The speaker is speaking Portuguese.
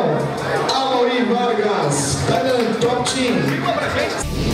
Leão, Vargas, Thailand Top Team.